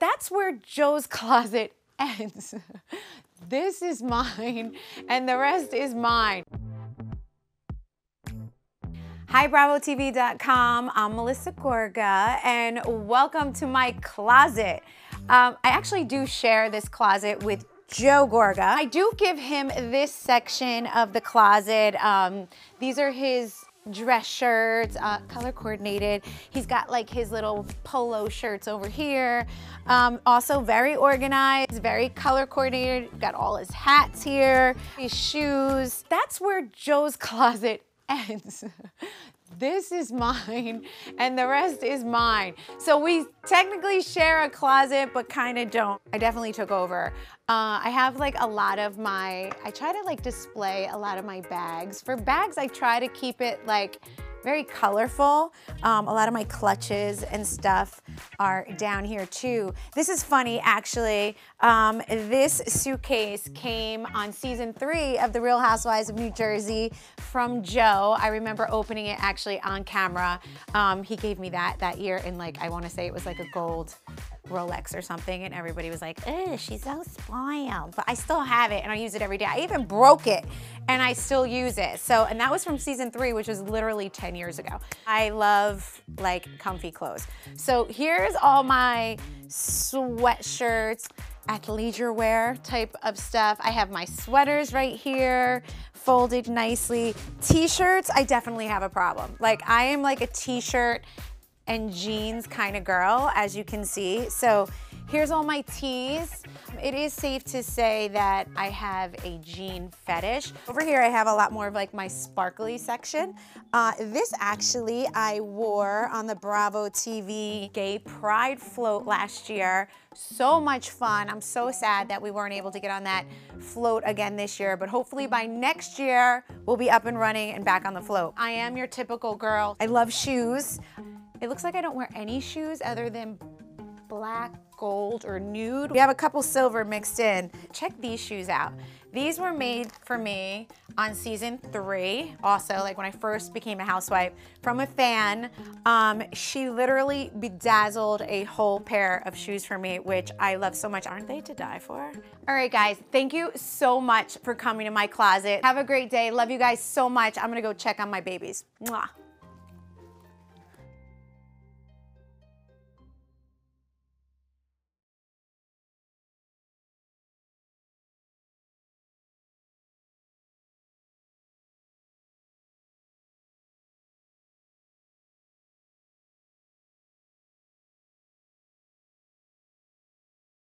that's where Joe's closet ends. this is mine and the rest is mine. Hi, BravoTV.com. I'm Melissa Gorga, and welcome to my closet. Um, I actually do share this closet with Joe Gorga. I do give him this section of the closet. Um, these are his dress shirts, uh, color coordinated. He's got like his little polo shirts over here. Um, also very organized, very color coordinated. Got all his hats here, his shoes. That's where Joe's closet ends. This is mine and the rest is mine. So we technically share a closet, but kind of don't. I definitely took over. Uh, I have like a lot of my, I try to like display a lot of my bags. For bags, I try to keep it like very colorful. Um, a lot of my clutches and stuff are down here too. This is funny, actually. Um, this suitcase came on season three of The Real Housewives of New Jersey from Joe. I remember opening it actually on camera. Um, he gave me that that year in like, I wanna say it was like a gold Rolex or something and everybody was like, "Ugh, she's so spoiled. But I still have it and I use it every day. I even broke it and I still use it. So, and that was from season three, which was literally 10 years ago. I love like comfy clothes. So here's all my sweatshirts, athleisure wear type of stuff. I have my sweaters right here, folded nicely. T-shirts, I definitely have a problem. Like I am like a t-shirt and jeans kind of girl, as you can see. So here's all my tees. It is safe to say that I have a jean fetish. Over here, I have a lot more of like my sparkly section. Uh, this actually I wore on the Bravo TV Gay Pride float last year. So much fun. I'm so sad that we weren't able to get on that float again this year, but hopefully by next year, we'll be up and running and back on the float. I am your typical girl. I love shoes. It looks like I don't wear any shoes other than black, gold, or nude. We have a couple silver mixed in. Check these shoes out. These were made for me on season three, also like when I first became a housewife, from a fan. Um, she literally bedazzled a whole pair of shoes for me, which I love so much. Aren't they to die for? All right, guys, thank you so much for coming to my closet. Have a great day. Love you guys so much. I'm gonna go check on my babies. Mwah.